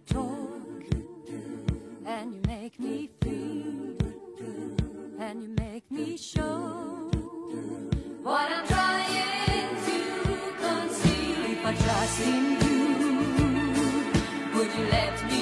talk. And you make me feel. And you make me show. What I'm trying to conceal if I trust in you would you let me